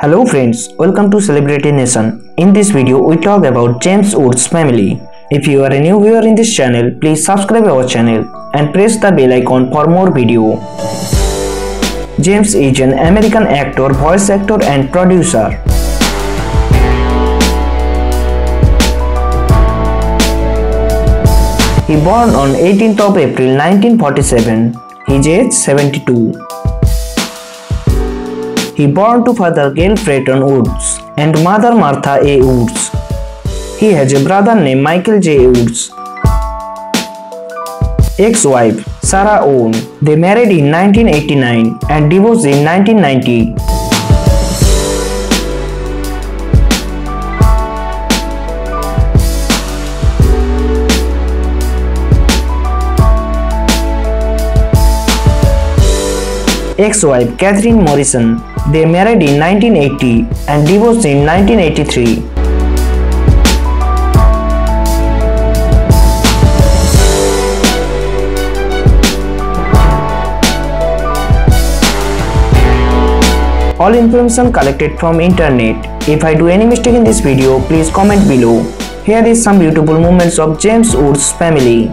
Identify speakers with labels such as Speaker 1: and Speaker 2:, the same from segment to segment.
Speaker 1: Hello friends, welcome to Celebrity Nation. In this video, we talk about James Woods family. If you are a new viewer in this channel, please subscribe our channel and press the bell icon for more video. James is an American actor, voice actor and producer. He born on 18th of April 1947. His age 72. He born to father Gail Peyton Woods and mother Martha A. Woods. He has a brother named Michael J. Woods. Ex-wife Sarah Owen. They married in 1989 and divorced in 1990. ex-wife Kathryn Morrison. They married in 1980 and divorced in 1983. All information collected from internet. If I do any mistake in this video, please comment below. Here is some beautiful moments of James Woods family.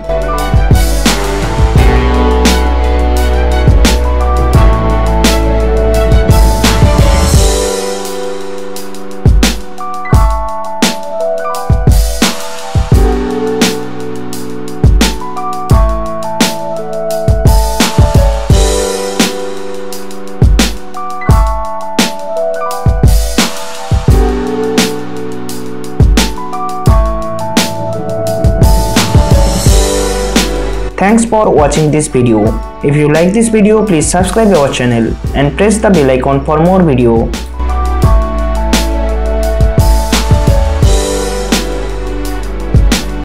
Speaker 1: Thanks for watching this video. If you like this video, please subscribe our channel and press the bell icon for more video.